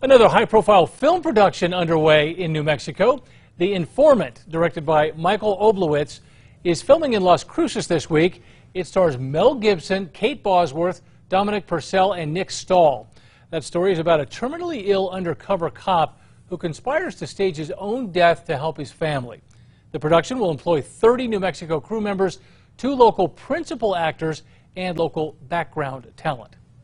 Another high profile film production underway in New Mexico. The Informant, directed by Michael Oblowitz, is filming in Las Cruces this week. It stars Mel Gibson, Kate Bosworth, Dominic Purcell, and Nick Stahl. That story is about a terminally ill undercover cop who conspires to stage his own death to help his family. The production will employ 30 New Mexico crew members, two local principal actors, and local background talent.